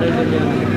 দাম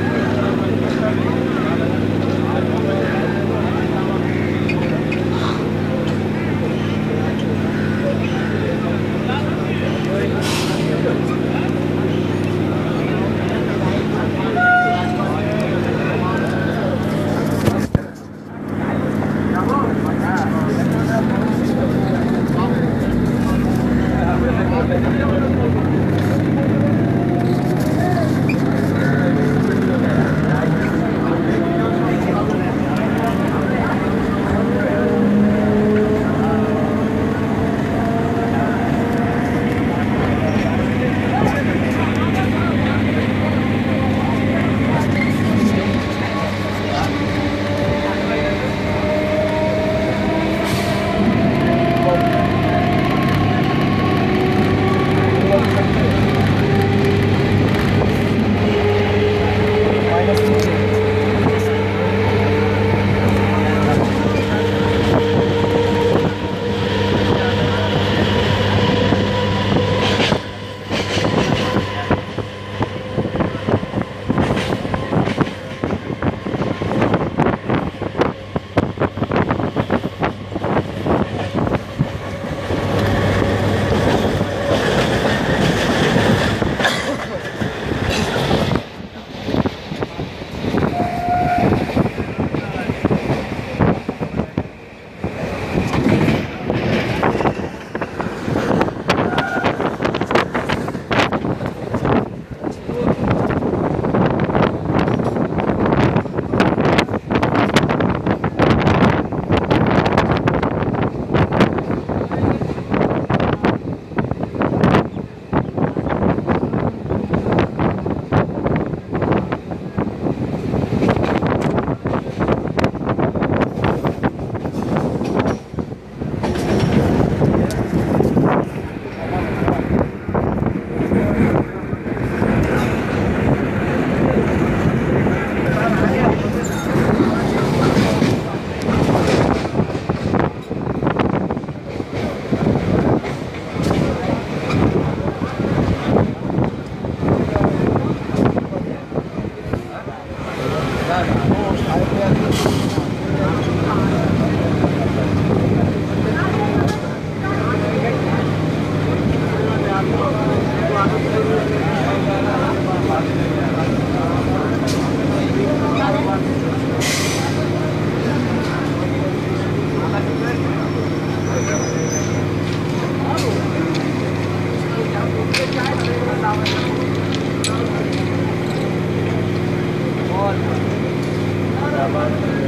gravando.